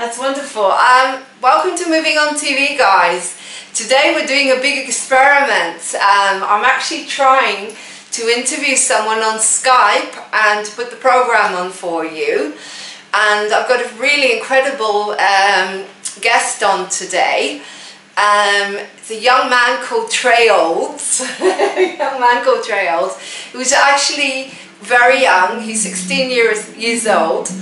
That's wonderful. Um, welcome to Moving On TV, guys. Today we're doing a big experiment. Um, I'm actually trying to interview someone on Skype and put the program on for you. And I've got a really incredible um, guest on today. Um, it's a young man called Trey Olds, a young man called Trey Olds, who's actually very young. He's 16 years, years old.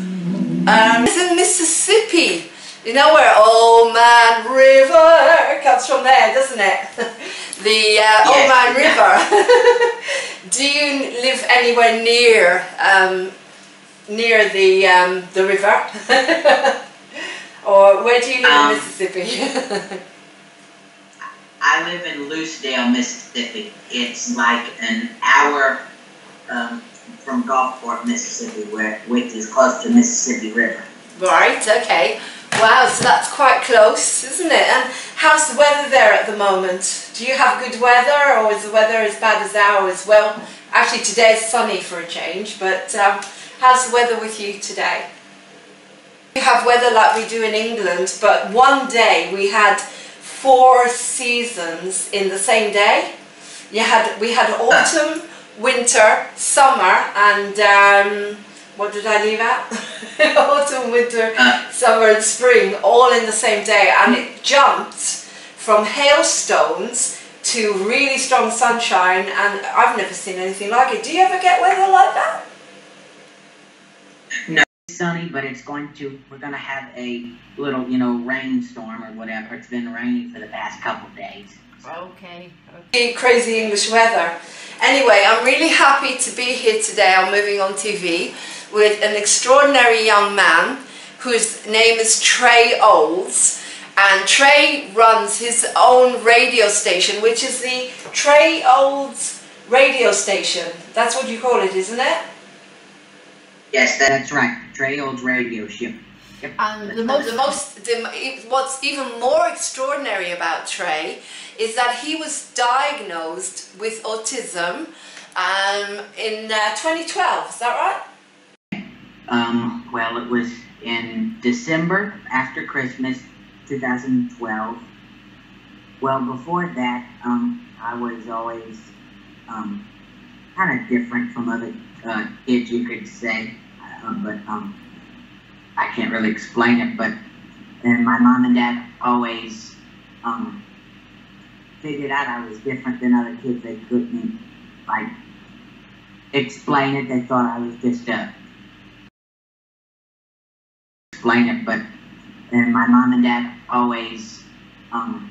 Um, he's in Mississippi. You know where Old Man River comes from there, doesn't it? the uh, yes. Old Man River. Do you live anywhere near um, near the um, the river, or where do you live Um, in Mississippi? I live in Lucedale, Mississippi. It's like an hour um, Gulfport, Mississippi, where which is close to Mississippi River. right. Okay. Wow. So that's quite close, isn't it? And how's the weather there at the moment? Do you have good weather, or is the weather as bad as ours? Well, actually today is sunny for a change, but um, how's the weather with you today? We have weather like we do in England, but one day we had four seasons in the same day. You had we had autumn, winter, summer, and um, what did I leave out? autumn, winter, summer, and spring, all in the same day, and it jumped from hailstones to really strong sunshine, and I've never seen anything like it. Do you ever get weather like that? No sunny, but it's going to. We're going to have a little, you know, rainstorm or whatever. It's been raining for the past couple days. Okay. okay. Crazy English weather. Anyway, I'm really happy to be here today on Moving On TV with an extraordinary young man whose name is Trey Olds. And Trey runs his own radio station, which is the Trey Olds radio station. That's what you call it, isn't it? Yes, that's right. Trey Old's radio show. And the most, the most, what's even more extraordinary about Trey is that he was diagnosed with autism um, in uh, 2012. Is that right? Um, well, it was in December after Christmas, 2012. Well, before that, um, I was always um, kind of different from other uh, kids, you could say. Uh, but um, I can't really explain it. But and my mom and dad always um, figured out I was different than other kids. They couldn't like explain it. They thought I was just a explain it, but and my mom and dad always um,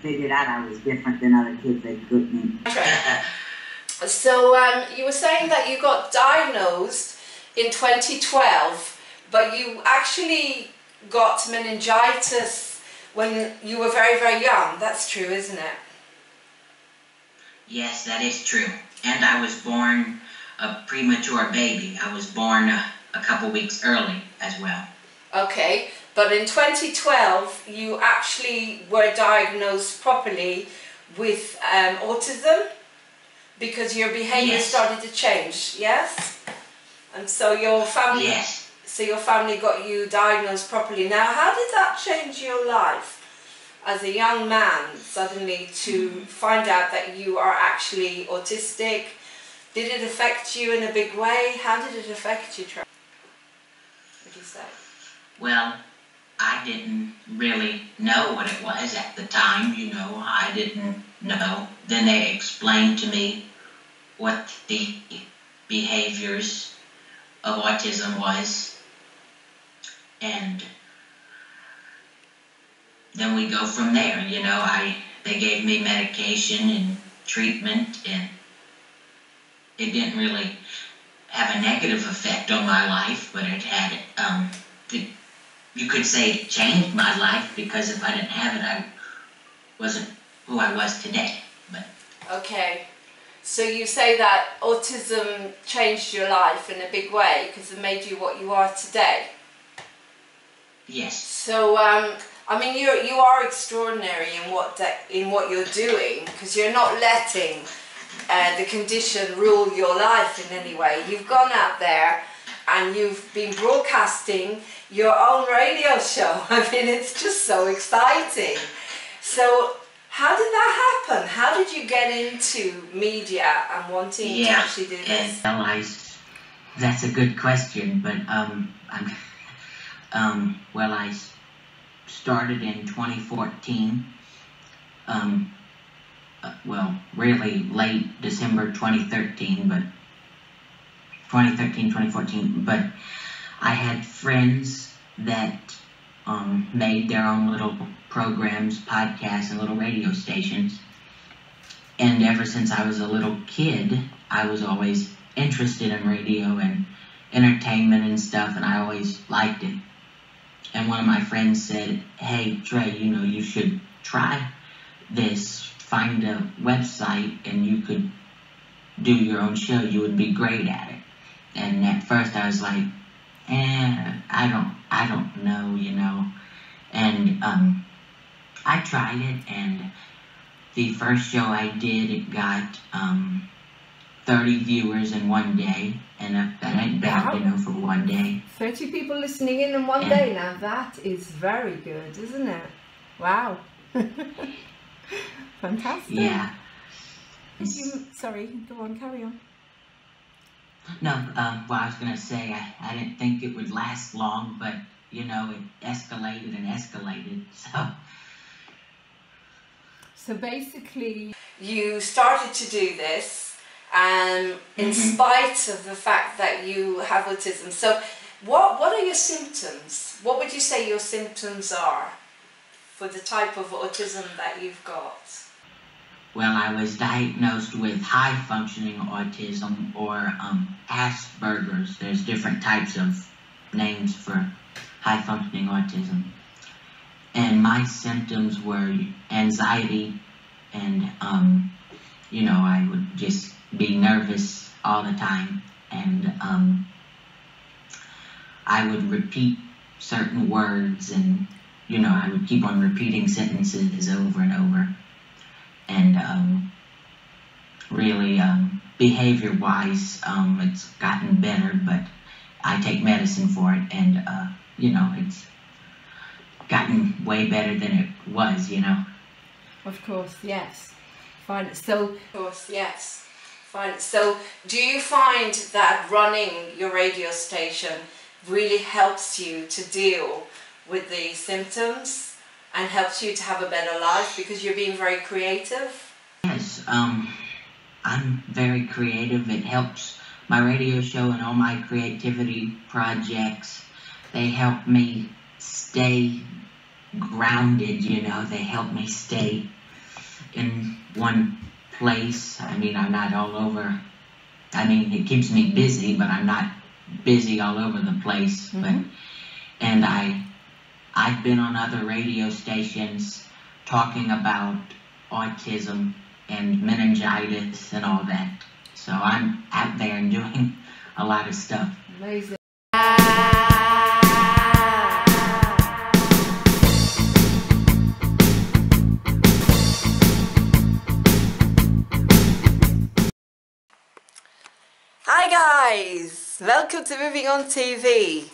figured out I was different than other kids. They couldn't. So um, you were saying that you got diagnosed in 2012, but you actually got meningitis when you were very, very young. That's true, isn't it? Yes, that is true. And I was born a premature baby. I was born a, a couple weeks early as well. Okay, but in 2012 you actually were diagnosed properly with um, autism because your behavior Yes. started to change, yes? And so your family Yes. So your family got you diagnosed properly. Now, how did that change your life as a young man suddenly to find out that you are actually autistic? Did it affect you in a big way? How did it affect you, Trey? What do you say? Well, I didn't really know what it was at the time, you know. I didn't know. Then they explained to me what the behaviors of autism was. And then we go from there, you know. I they gave me medication and treatment and it didn't really have a negative effect on my life, but it had um it, you could say it changed my life because if I didn't have it, I wasn't who I was today. But Okay, so you say that autism changed your life in a big way because it made you what you are today. Yes, So, um, I mean, you you are extraordinary in what in what you're doing because you're not letting uh, the condition rule your life in any way. You've gone out there and you've been broadcasting your own radio show. I mean, it's just so exciting. So, how did that happen? How did you get into media and wanting yeah, to actually do this? Well, I, that's a good question, but um, I'm, um, well, I started in 2014. Um, uh, well, really late December 2013, but 2013, 2014. But I had friends that um, made their own little programs, podcasts, and little radio stations. And ever since I was a little kid, I was always interested in radio and entertainment and stuff, and I always liked it. And one of my friends said, Hey, Trey, you know, you should try this. Find a website and you could do your own show. You would be great at it. And at first I was like, eh, I don't, I don't know, you know. And um, I tried it, and the first show I did, it got um, 30 viewers in one day, and that ain't bad, you know, for one day. 30 people listening in in one Yeah. day. Now that is very good, isn't it? Wow. Fantastic. Yeah. You, sorry, go on, carry on. No, um, well, I was gonna say I, I didn't think it would last long, but you know, it escalated and escalated. So So basically, you started to do this, um, in spite of the fact that you have autism. So, what what are your symptoms? What would you say your symptoms are for the type of autism that you've got? Well, I was diagnosed with high functioning autism or um, Asperger's. There's different types of names for high functioning autism. And my symptoms were anxiety, and, um, you know, I would just be nervous all the time. And um, I would repeat certain words, and, you know, I would keep on repeating sentences over and over and um, really um, behavior wise um, it's gotten better but i take medicine for it and uh, you know it's gotten way better than it was you know Of course, yes. Fine. So, of course, yes. Fine. So, do you find that running your radio station really helps you to deal with the symptoms and helps you to have a better life because you're being very creative? yes um, i'm very creative it helps my radio show and all my creativity projects they help me stay grounded you know they help me stay in one place. I mean i'm not all over. I mean it keeps me busy but i'm not busy all over the place. But mm-hmm. and i i've been on other radio stations talking about autism and meningitis and all that. So i'm out there and doing a lot of stuff. Amazing. Welcome to Moving On TV.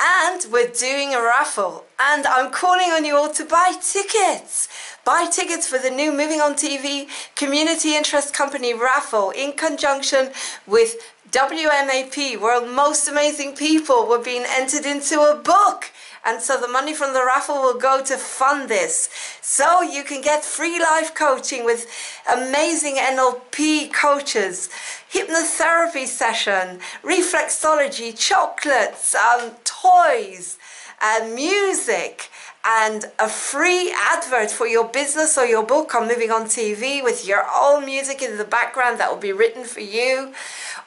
And we're doing a raffle, and I'm calling on you all to buy tickets. Buy tickets for the new Moving On TV Community Interest Company raffle in conjunction with WMAP, World Most Amazing People. We're being entered into a book. And so the money from the raffle will go to fund this. So you can get free life coaching with amazing NLP coaches, hypnotherapy session, reflexology, chocolates, um, toys, and music and a free advert for your business or your book on Moving On TV with your own music in the background that will be written for you,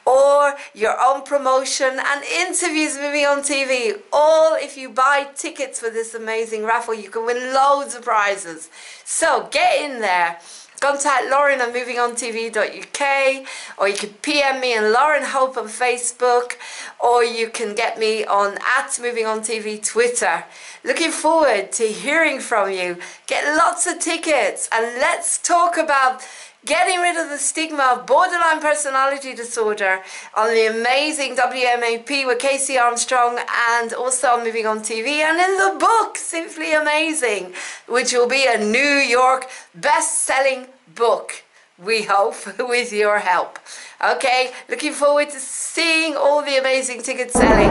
or your own promotion and interviews Moving On TV. All if you buy tickets for this amazing raffle, you can win loads of prizes. So get in there. Contact Lauren on movingontv.uk or you can PM me and Lauren Hope on Facebook or you can get me on at movingontv Twitter. Looking forward to hearing from you. Get lots of tickets and let's talk about getting rid of the stigma of borderline personality disorder on the amazing WMAP with Casey Armstrong and also on Moving On TV and in the book Simply Amazing, which will be a New York best-selling book, we hope, with your help. Okay, looking forward to seeing all the amazing ticket selling.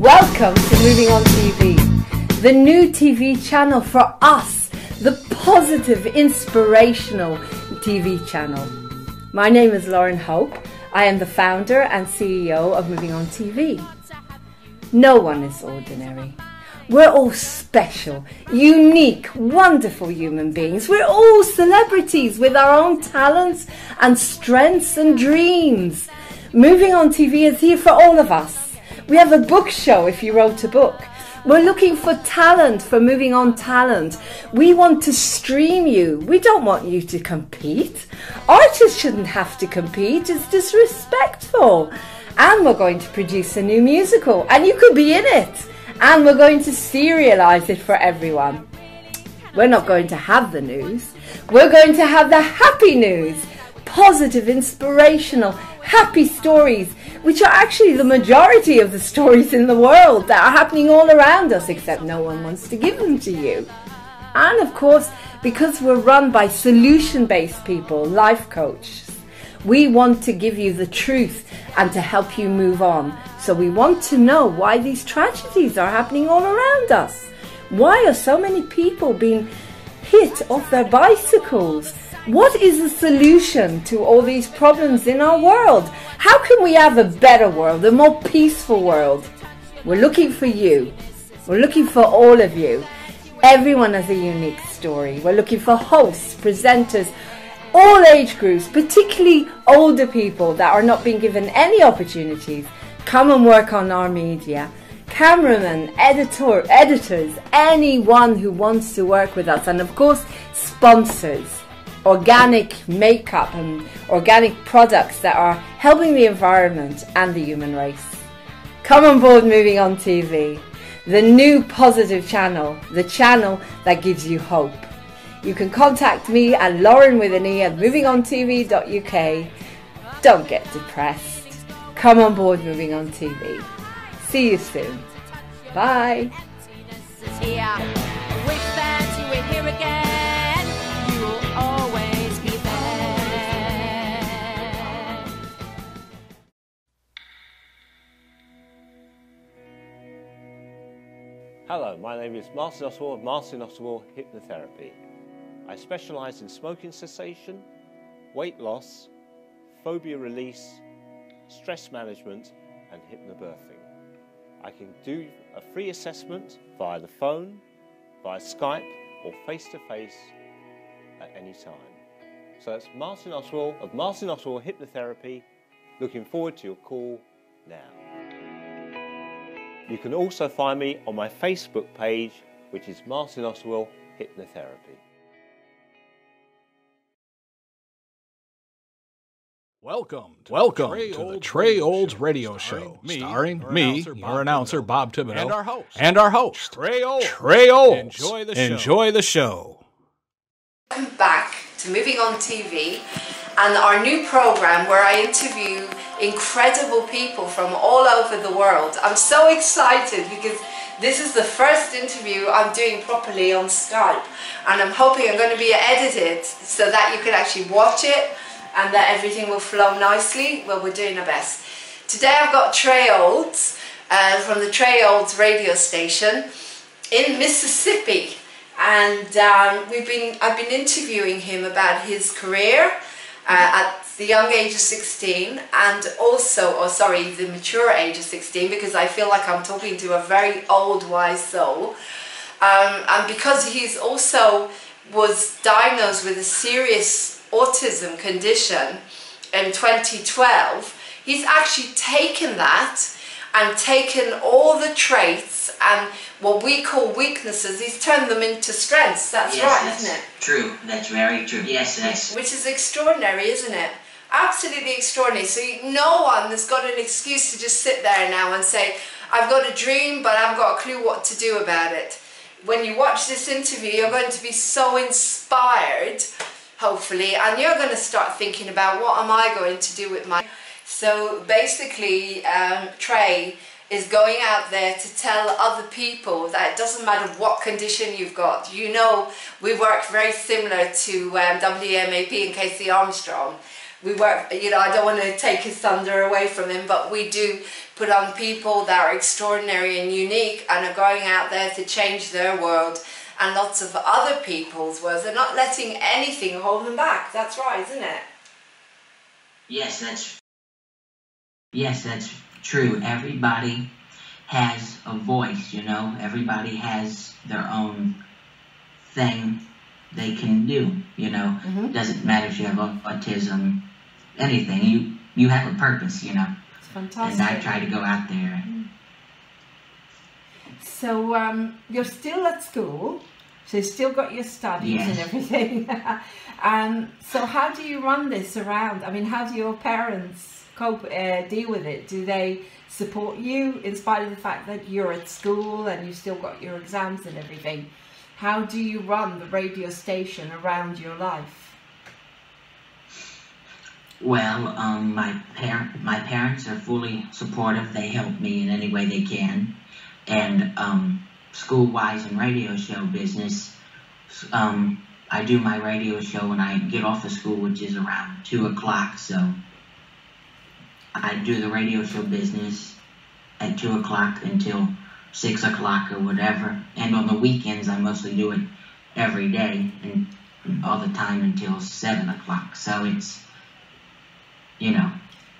Welcome to Moving On TV, the new TV channel for us the positive, inspirational TV channel. My name is Lauren Hope. I am the founder and CEO of Moving On TV. No one is ordinary. We're all special, unique, wonderful human beings. We're all celebrities with our own talents and strengths and dreams. Moving On TV is here for all of us. We have a book show if you wrote a book. We're looking for talent, for moving on talent. We want to stream you. We don't want you to compete. Artists shouldn't have to compete. It's disrespectful. And we're going to produce a new musical, and you could be in it. And we're going to serialize it for everyone. We're not going to have the news. We're going to have the happy news. Positive, inspirational, happy stories which are actually the majority of the stories in the world that are happening all around us, except no one wants to give them to you. And of course, because we're run by solution based people, life coaches, we want to give you the truth and to help you move on. So we want to know why these tragedies are happening all around us. Why are so many people being hit off their bicycles? What is the solution to all these problems in our world? How can we have a better world, a more peaceful world? We're looking for you. We're looking for all of you. Everyone has a unique story. We're looking for hosts, presenters, all age groups, particularly older people that are not being given any opportunities. Come and work on our media. Cameramen, editor, editors, anyone who wants to work with us, and of course, sponsors organic makeup and organic products that are helping the environment and the human race. Come on board Moving On TV, the new positive channel, the channel that gives you hope. You can contact me at Lauren with an E at movingontv.uk. Don't get depressed. Come on board Moving On TV. See you soon. Bye. Hello, my name is Martin Oswald of Martin Oswald Hypnotherapy. I specialise in smoking cessation, weight loss, phobia release, stress management and hypnobirthing. I can do a free assessment via the phone, via Skype or face-to-face -face at any time. So that's Martin Oswald of Martin Oswald Hypnotherapy. Looking forward to your call now. You can also find me on my Facebook page, which is Martin Oswald Hypnotherapy. Welcome to Welcome the Trey, to the Trey Olds Radio, Show, me, starring me, your announcer Bob Thibodeau, and our host, and our host Trey Olds. Trey Olds. Enjoy the show. Enjoy the show. Welcome back to Moving On TV and our new program where I interview incredible people from all over the world. I'm so excited because this is the first interview I'm doing properly on Skype and I'm hoping I'm going to be edited so that you can actually watch it and that everything will flow nicely. Well, we're doing our best. Today I've got Trey Olds uh, from the Trey Olds radio station in Mississippi and um, we've been I've been interviewing him about his career uh, at the young age of 16 and also, or sorry, the mature age of 16 because I feel like I'm talking to a very old wise soul. Um, and because he's also was diagnosed with a serious autism condition in 2012, he's actually taken that and taken all the traits and what we call weaknesses, he's turned them into strengths. That's yes, right, that's isn't it? True. That's very true. Yes, yes. Which is extraordinary, isn't it? Absolutely extraordinary. So you, no one has got an excuse to just sit there now and say, I've got a dream, but I've got a clue what to do about it. When you watch this interview, you're going to be so inspired hopefully, and you're going to start thinking about what am I going to do with my. So basically, um, Trey is going out there to tell other people that it doesn't matter what condition you've got. You know, we work very similar to um, WMAP and Casey Armstrong. We work, you know, I don't want to take his thunder away from him, but we do put on people that are extraordinary and unique and are going out there to change their world and lots of other people's worlds. They're not letting anything hold them back. That's right, isn't it? Yes, that's yes, that's true. Everybody has a voice, you know. Everybody has their own thing they can do, you know. Mm-hmm. Doesn't matter if you have autism, anything. You you have a purpose, you know. It's fantastic. And I try to go out there. So um, you're still at school, so you've still got your studies yes. and everything. um, so how do you run this around? I mean, how do your parents cope, uh, deal with it? Do they support you in spite of the fact that you're at school and you've still got your exams and everything? How do you run the radio station around your life? Well, um, my parent, my parents are fully supportive. They help me in any way they can, and um, school-wise and radio show business, um, I do my radio show when I get off of school, which is around two o'clock. So I do the radio show business at two o'clock until six o'clock or whatever. And on the weekends, I mostly do it every day and all the time until seven o'clock. So it's, you know,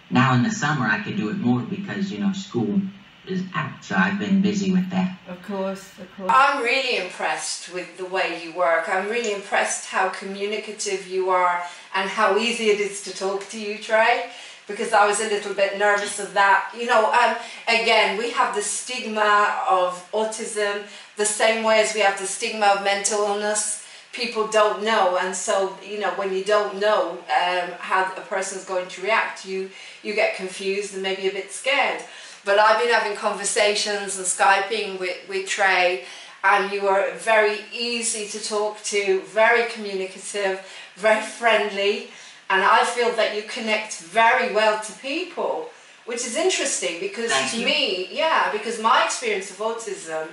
now in the summer I could do it more because, you know, school is out. So I've been busy with that. Of course, of course. I'm really impressed with the way you work. I'm really impressed how communicative you are and how easy it is to talk to you, Trey because I was a little bit nervous of that. You know, um, again, we have the stigma of autism the same way as we have the stigma of mental illness. People don't know, and so you know when you don't know um, how a person's going to react, you you get confused and maybe a bit scared. But I've been having conversations and skyping with with Trey, and you are very easy to talk to, very communicative, very friendly and I feel that you connect very well to people, which is interesting because Thank to you. me, yeah, because my experience of autism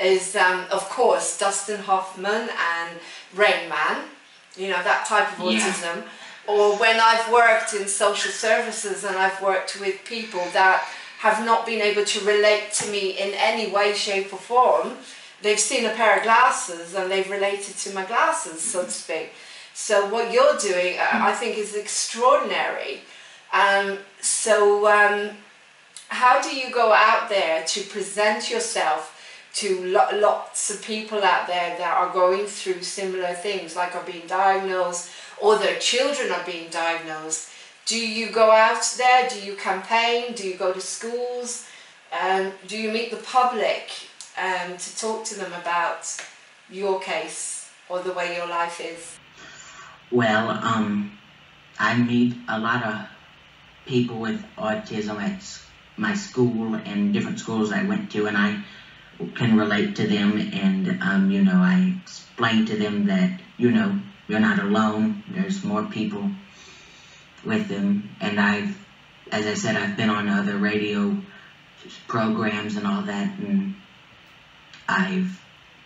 is, um, of course, Dustin Hoffman and Rain Man, you know, that type of autism. Yeah. Or when I've worked in social services and I've worked with people that have not been able to relate to me in any way, shape, or form, they've seen a pair of glasses and they've related to my glasses, so to speak. So what you're doing, uh, I think, is extraordinary. Um, so um, how do you go out there to present yourself to lo lots of people out there that are going through similar things, like are being diagnosed or their children are being diagnosed? Do you go out there? Do you campaign? Do you go to schools? Um, do you meet the public um, to talk to them about your case or the way your life is? Well, um, I meet a lot of people with autism at my school and different schools I went to, and I can relate to them. And um, you know, I explain to them that you know you're not alone. There's more people with them, and I've, as I said, I've been on other radio programs and all that, and I've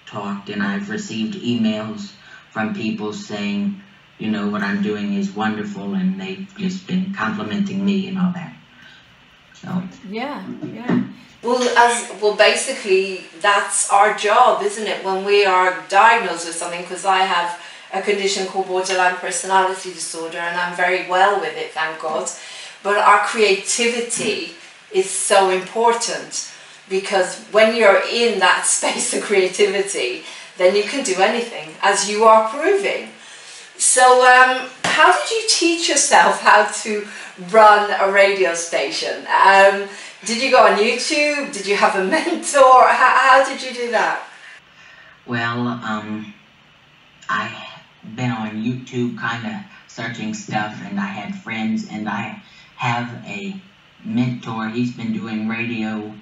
talked and I've received emails from people saying you know, what I'm doing is wonderful and they've just been complimenting me and all that. So. Yeah, yeah. Well, as well, basically, that's our job, isn't it? When we are diagnosed with something, because I have a condition called borderline personality disorder, and I'm very well with it, thank God. But our creativity is so important because when you're in that space of creativity, then you can do anything, as you are proving. So, um, how did you teach yourself how to run a radio station? Um, did you go on YouTube? Did you have a mentor? How, how did you do that? Well, um, I've been on YouTube kind of searching stuff, and I had friends, and I have a mentor. He's been doing radio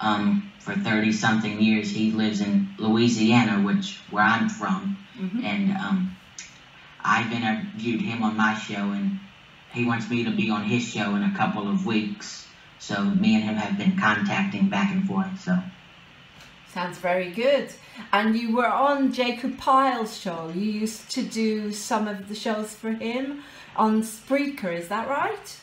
um, for 30 something years. He lives in Louisiana, which where I'm from, mm -hmm. and um, I've interviewed him on my show, and he wants me to be on his show in a couple of weeks. So me and him have been contacting back and forth. So sounds very good. And you were on Jacob Pyle's show. You used to do some of the shows for him on Spreaker. Is that right?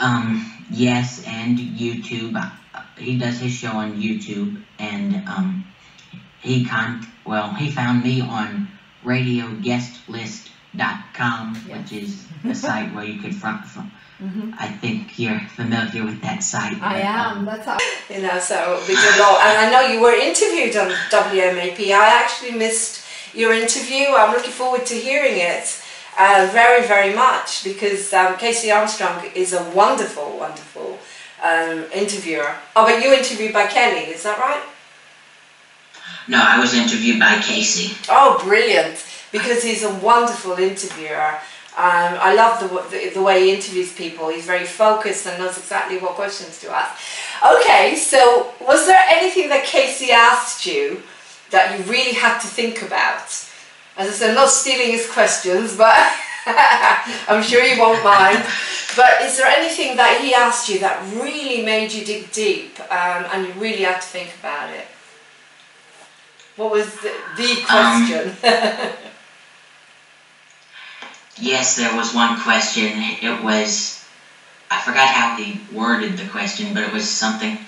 Um, yes, and YouTube. He does his show on YouTube, and um, he con well, he found me on RadioGuestList.com, yes. which is a site where you could front from. Mm-hmm. I think you're familiar with that site. I am. Um, That's how you know. So we did a lot, and I know you were interviewed on WMAP. I actually missed your interview. I'm looking forward to hearing it uh, very, very much because um, Casey Armstrong is a wonderful, wonderful um, interviewer. Oh, but you interviewed by Kelly, is that right? No, I was interviewed by Casey. Oh, brilliant! Because he's a wonderful interviewer. Um, I love the, the, the way he interviews people. He's very focused and knows exactly what questions to ask. Okay, so was there anything that Casey asked you that you really had to think about? As I said, not stealing his questions, but I'm sure you won't mind. But is there anything that he asked you that really made you dig deep um, and you really had to think about it? What was the, the um, question? Um, yes, there was one question. It was, I forgot how he worded the question, but it was something,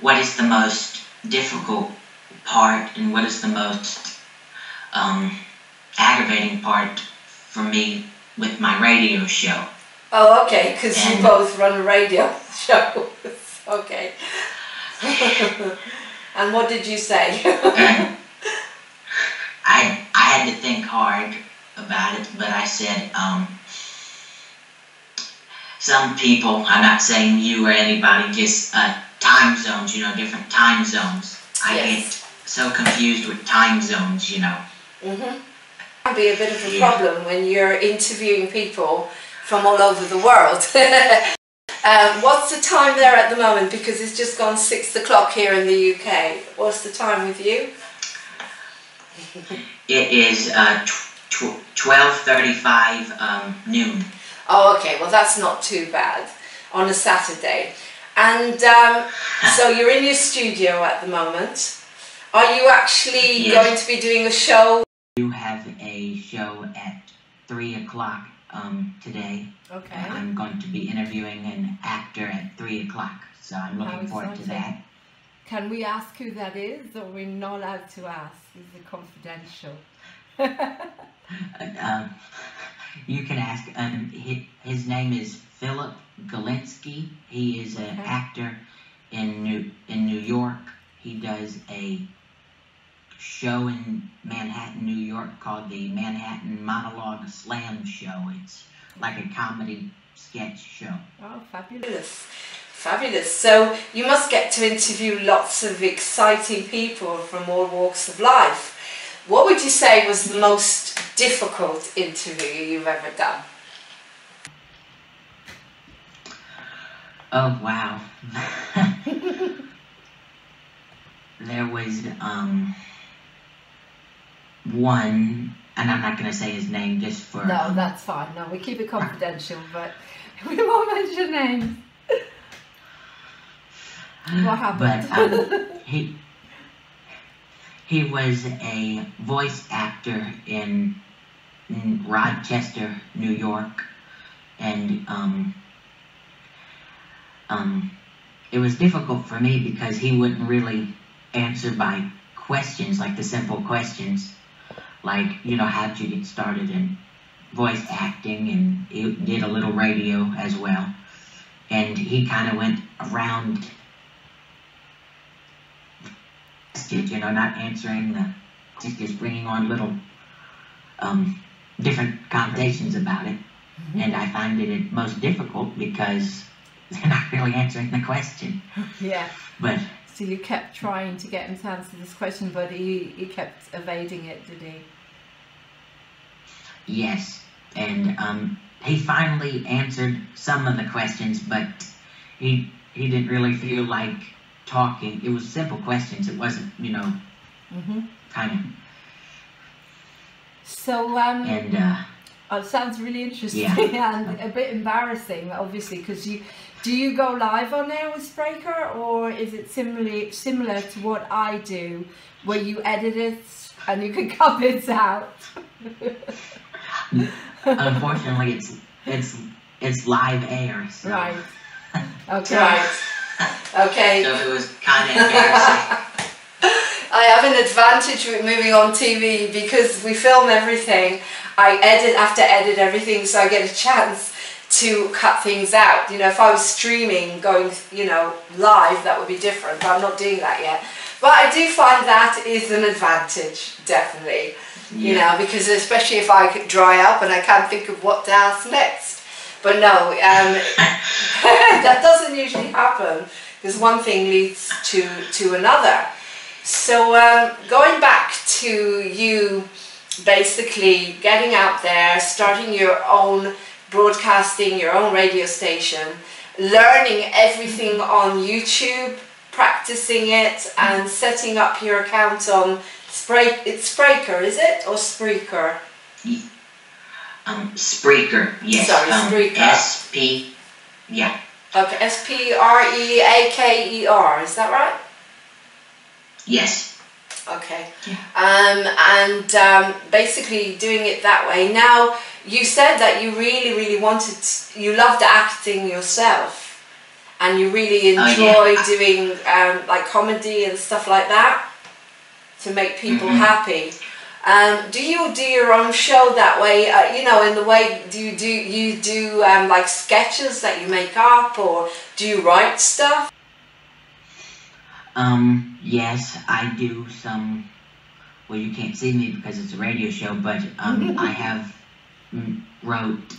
what is the most difficult part and what is the most um, aggravating part for me with my radio show? Oh, okay, because you both run a radio show. okay. and what did you say? Had to think hard about it, but I said, um, some people, I'm not saying you or anybody, just uh, time zones, you know, different time zones. I yes. get so confused with time zones, you know. Mm-hmm. Can be a bit of a yeah. problem when you're interviewing people from all over the world. um, what's the time there at the moment? Because it's just gone six o'clock here in the UK. What's the time with you? It is uh, twelve thirty-five um, noon. Oh, okay. Well, that's not too bad on a Saturday. And um, so you're in your studio at the moment. Are you actually yes. going to be doing a show? You have a show at three o'clock um, today. Okay. I'm going to be interviewing an actor at three o'clock, so I'm looking forward to that. Can we ask who that is, or we're not allowed to ask? Is it confidential? um, you can ask. Um, his, his name is Philip Galinsky. He is an okay. actor in New in New York. He does a show in Manhattan, New York, called the Manhattan Monologue Slam Show. It's like a comedy sketch show. Oh, fabulous. Fabulous. So you must get to interview lots of exciting people from all walks of life. What would you say was the most difficult interview you've ever done? Oh wow. there was um one and I'm not gonna say his name just for No, um, that's fine. No, we keep it confidential, but we won't mention names. What happened? But um, he he was a voice actor in, in Rochester, New York, and um, um, it was difficult for me because he wouldn't really answer my questions, like the simple questions, like you know how did you get started in voice acting, and he did a little radio as well, and he kind of went around you know, not answering the, just, just bringing on little um, different conversations about it. Mm-hmm. And I find it most difficult because they're not really answering the question. Yeah. But so you kept trying to get him to answer this question, but he, he kept evading it, did he? Yes, and um, he finally answered some of the questions, but he he didn't really feel like talking. It was simple questions. It wasn't, you know, mm-hmm. kind of. So, um, and uh, oh, sounds really interesting yeah. and a bit embarrassing, obviously, because you do you go live on air with Spreaker, or is it similarly similar to what I do, where you edit it and you can cut bits out? Unfortunately, it's it's it's live air. So. Right. Okay. right. Okay. So it was kind of embarrassing. I have an advantage with moving on TV because we film everything. I edit, have to edit everything, so I get a chance to cut things out. You know, if I was streaming, going, you know, live, that would be different, but I'm not doing that yet. But I do find that is an advantage, definitely. You know, because especially if I could dry up and I can't think of what to ask next. But no, um, that doesn't usually happen because one thing leads to, to another. So um, going back to you basically getting out there, starting your own broadcasting, your own radio station, learning everything on YouTube, practicing it and setting up your account on Spray, it's Spreaker, is it? Or Spreaker? Um, Spreaker, yes. Sorry, um, Spreaker. S-P, yeah. Okay, S-P-R-E-A-K-E-R, is that right? Yes. Okay. Yeah. Um, and um, basically doing it that way. Now, you said that you really, really wanted, to, you loved acting yourself. And you really enjoy oh, yeah. doing um, like comedy and stuff like that to make people mm -hmm. happy. Um, do you do your own show that way? Uh, you know, in the way do you do you do um, like sketches that you make up, or do you write stuff? Um, yes, I do some. Well, you can't see me because it's a radio show, but um, I have wrote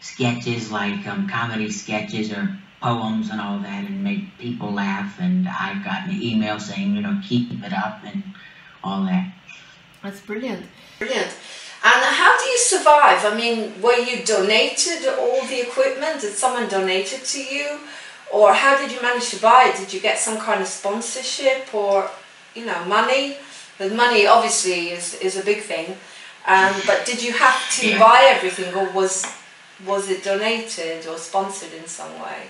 sketches like um, comedy sketches or poems and all that, and made people laugh. And I've gotten an email saying, you know, keep it up and all that. That's brilliant. Brilliant. And how do you survive? I mean, were you donated all the equipment? Did someone donate it to you? Or how did you manage to buy it? Did you get some kind of sponsorship or, you know, money? The money obviously is, is a big thing. Um, but did you have to yeah. buy everything or was, was it donated or sponsored in some way?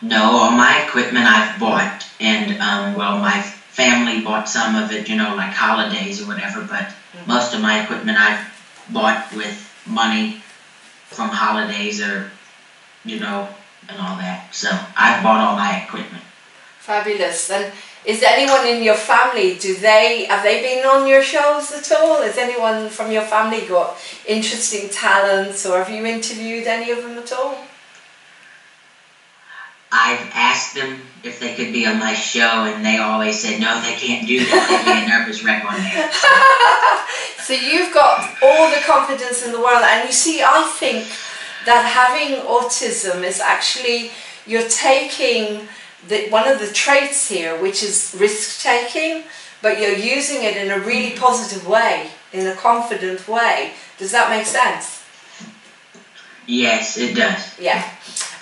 No, all my equipment I've bought and, um, well, my family bought some of it, you know, like holidays or whatever, but mm -hmm. most of my equipment I've bought with money from holidays or, you know, and all that. So I've bought all my equipment. Fabulous. And is anyone in your family, do they, have they been on your shows at all? Has anyone from your family got interesting talents or have you interviewed any of them at all? I've asked them if they could be on my show and they always said no they can't do that they'd be a nervous wreck on there. so you've got all the confidence in the world and you see I think that having autism is actually you're taking the, one of the traits here, which is risk taking, but you're using it in a really mm-hmm. positive way, in a confident way. Does that make sense? Yes, it does. Yeah.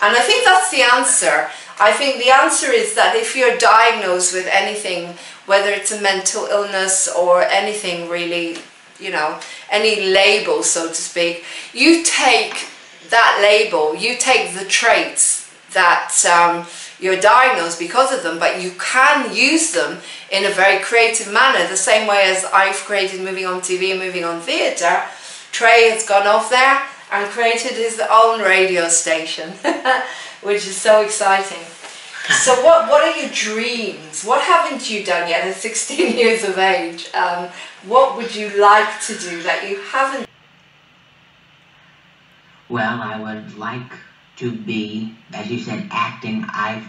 And I think that's the answer. I think the answer is that if you're diagnosed with anything, whether it's a mental illness or anything really, you know, any label, so to speak, you take that label, you take the traits that um, you're diagnosed because of them, but you can use them in a very creative manner, the same way as I've created Moving on TV and Moving on Theatre. Trey has gone off there and created his own radio station, which is so exciting. So what, what are your dreams? What haven't you done yet at 16 years of age? Um, what would you like to do that you haven't well, I would like to be, as you said, acting. I've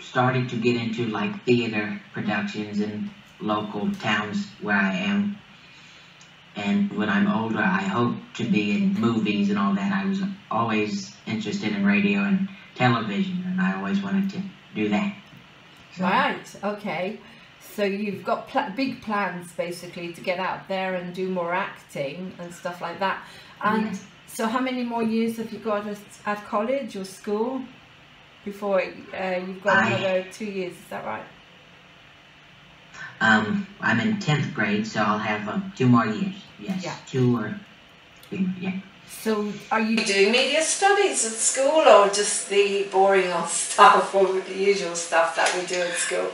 started to get into like theater productions in local towns where I am. And when I'm older, I hope to be in movies and all that. I was always interested in radio and television, and I always wanted to do that. So. Right, okay. So you've got pl big plans basically to get out there and do more acting and stuff like that. And so how many more years have you got at college or school before uh, you've got I, another two years? Is that right? Um, I'm in 10th grade, so I'll have um, two more years. Yes, yeah. two or three, yeah. So, are you doing media studies at school or just the boring old stuff or the usual stuff that we do at school?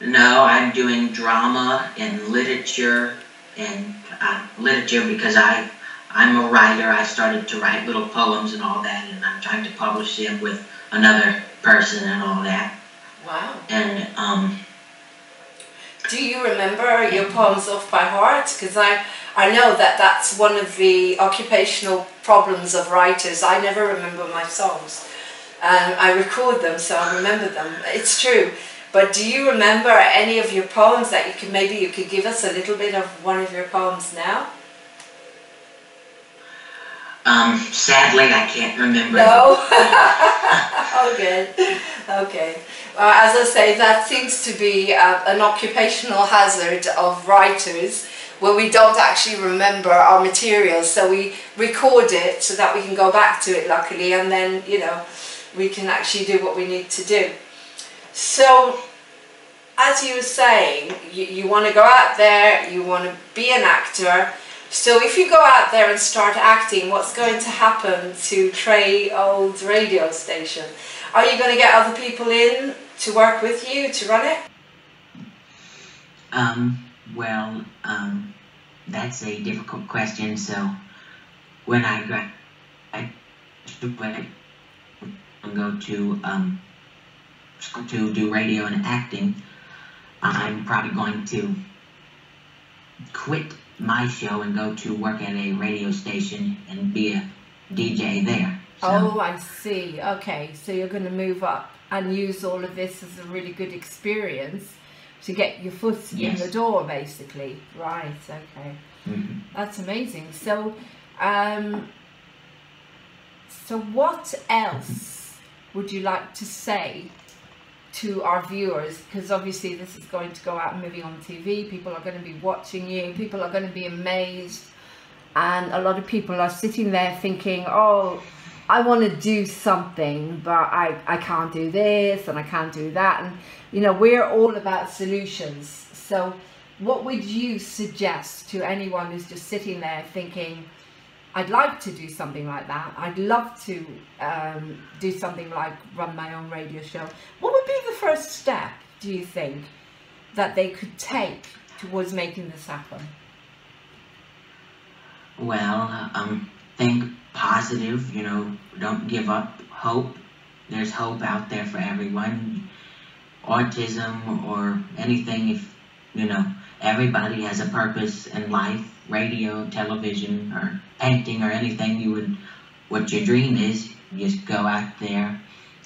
No, I'm doing drama and literature and uh, literature because I I'm a writer. I started to write little poems and all that, and I'm trying to publish them with another person and all that. Wow. And um. Do you remember your poems off by heart? Because I I know that that's one of the occupational problems of writers. I never remember my songs. Um, I record them, so I remember them. It's true. But do you remember any of your poems that you could maybe you could give us a little bit of one of your poems now? Um, sadly, I can't remember. No. okay. Okay. Well, as I say, that seems to be uh, an occupational hazard of writers where we don't actually remember our materials. So we record it so that we can go back to it, luckily, and then, you know, we can actually do what we need to do. So, as you were saying, you, you want to go out there, you want to be an actor. So if you go out there and start acting, what's going to happen to Trey Old's radio station? Are you going to get other people in to work with you to run it? Um, well, um, that's a difficult question. So when I grad, I go to um, to do radio and acting, I'm probably going to quit my show and go to work at a radio station and be a DJ there. So. Oh, I see. Okay, so you're going to move up and use all of this as a really good experience to get your foot yes. in the door, basically. Right. Okay. Mm-hmm. That's amazing. So, um, so what else would you like to say to our viewers? Because obviously this is going to go out and moving on TV. People are going to be watching you. People are going to be amazed, and a lot of people are sitting there thinking, "Oh." I want to do something, but I, I can't do this and I can't do that. And, you know, we're all about solutions. So what would you suggest to anyone who's just sitting there thinking, I'd like to do something like that. I'd love to um, do something like run my own radio show. What would be the first step, do you think, that they could take towards making this happen? Well, um, think positive, you know, don't give up hope. There's hope out there for everyone. Autism or anything, if, you know, everybody has a purpose in life, radio, television, or painting, or anything you would, what your dream is, just go out there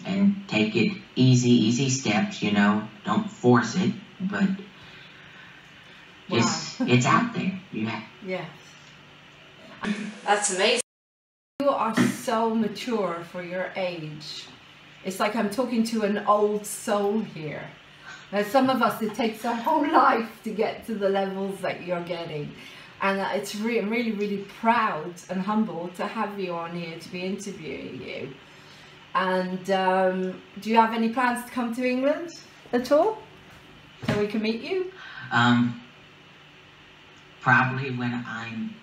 and take it easy, easy steps, you know, don't force it, but just, it's out there. Yeah. Yes. That's amazing. You are so mature for your age. It's like I'm talking to an old soul here. Now, some of us, it takes a whole life to get to the levels that you're getting. And it's re I'm really, really proud and humbled to have you on here to be interviewing you. And um, do you have any plans to come to England at all? So we can meet you? Um, probably when I'm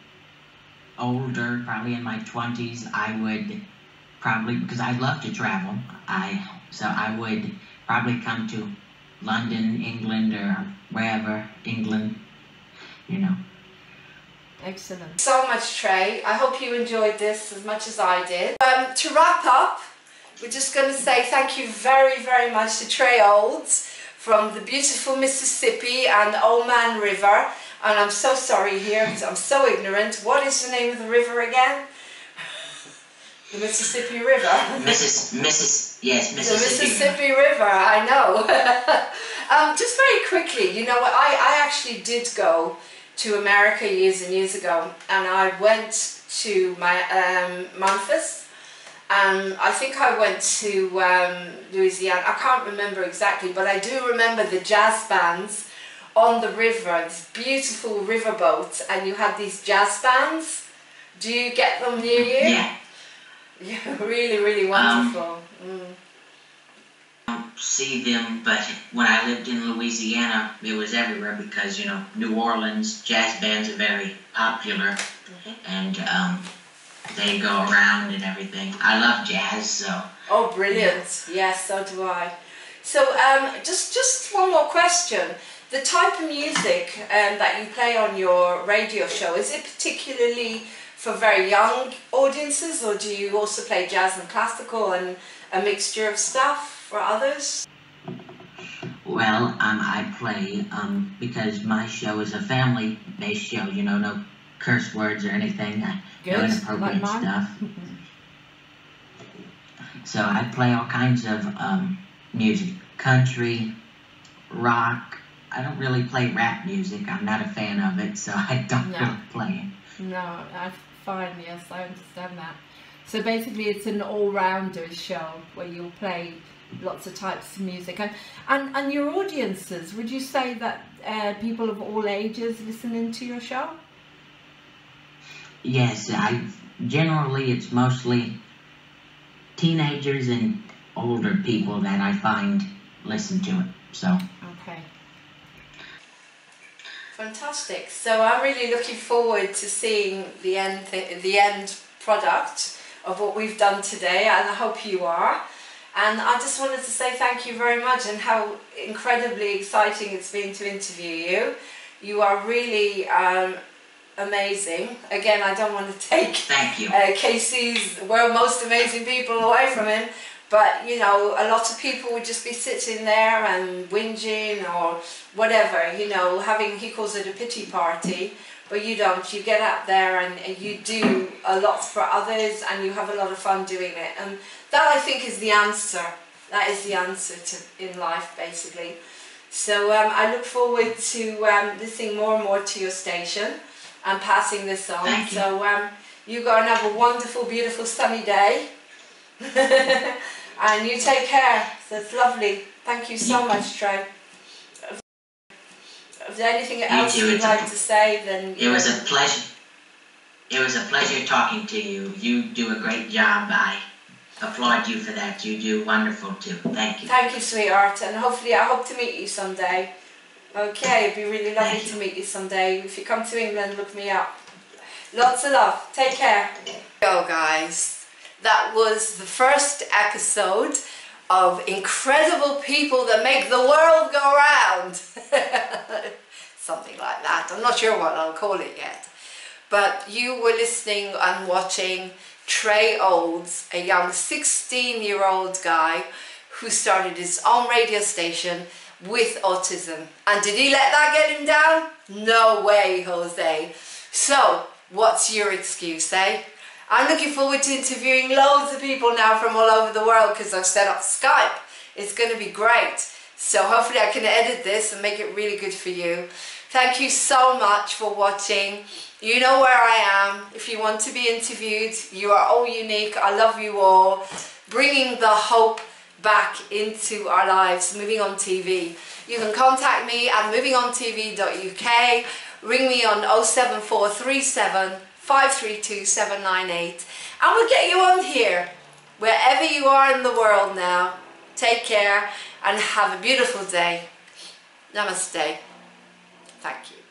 older, probably in my 20s, I would probably, because I love to travel, I so I would probably come to London, England, or wherever, England, you know. Excellent. So much, Trey. I hope you enjoyed this as much as I did. Um, to wrap up, we're just going to say thank you very, very much to Trey Olds from the beautiful Mississippi and Old Man River and I'm so sorry here because I'm so ignorant. What is the name of the river again? the Mississippi River. Mrs. Mrs. Yes, Mississippi. The Mississippi River. I know. um, just very quickly, you know, I I actually did go to America years and years ago, and I went to my um, Memphis. Um, I think I went to um, Louisiana. I can't remember exactly, but I do remember the jazz bands on the river, this beautiful riverboat, and you had these jazz bands. Do you get them near you? Yeah. Yeah, really, really um, wonderful. Um, mm. See them, but when I lived in Louisiana, it was everywhere because, you know, New Orleans, jazz bands are very popular, mm-hmm. and um, they go around and everything. I love jazz, so. Oh, brilliant. Yeah. Yes, so do I. So, um, just, just one more question. The type of music um, that you play on your radio show, is it particularly for very young audiences or do you also play jazz and classical and a mixture of stuff? For others? Well, um, I play um, because my show is a family-based show. You know, no curse words or anything. Good. No inappropriate like stuff. so I play all kinds of um, music, country, rock. I don't really play rap music. I'm not a fan of it, so I don't no. really play it. No, I fine. Yes, I understand that. So basically, it's an all-rounder show where you'll play lots of types of music. And and, and your audiences would you say that uh, people of all ages listening to your show? Yes i generally it's mostly teenagers and older people that i find listen to it so. Okay. Fantastic. So i'm really looking forward to seeing the end the end product of what we've done today and i hope you are and I just wanted to say thank you very much and how incredibly exciting it's been to interview you. You are really um, amazing. Again, I don't want to take thank uh, Casey's world most amazing people away from him, but you know, a lot of people would just be sitting there and whinging or whatever, you know, having, he calls it a pity party, but you don't. You get out there and, and you do a lot for others and you have a lot of fun doing it. And that I think is the answer. That is the answer to in life basically. So um, I look forward to um, listening more and more to your station and passing this on. Thank you. So um, you go and have a wonderful, beautiful, sunny day. and you take care. That's lovely. Thank you so much, Trey. Is there anything else you would like to say? Then it was a pleasure. It was a pleasure talking to you. You do a great job. I applaud you for that. You do wonderful too. Thank you. Thank you, sweetheart, and hopefully I hope to meet you someday. Okay, it'd be really lovely to meet you someday. If you come to England, look me up. Lots of love. Take care. Go, guys. That was the first episode of incredible people that make the world go round. Something like that. I'm not sure what I'll call it yet. But you were listening and watching Trey Olds, a young 16 year old guy who started his own radio station with autism. And did he let that get him down? No way, Jose. So, what's your excuse, eh? I'm looking forward to interviewing loads of people now from all over the world because I've set up Skype. It's going to be great. So hopefully I can edit this and make it really good for you. Thank you so much for watching. You know where I am. If you want to be interviewed, you are all unique. I love you all. Bringing the hope back into our lives, Moving On TV. You can contact me at movingontv.uk. Ring me on 07437 532 798 and we'll get you on here wherever you are in the world now. Take care and have a beautiful day. Namaste. Thank you.